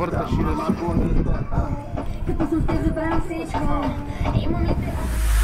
embora da China. Fico surpreso, Francisco. Em momento.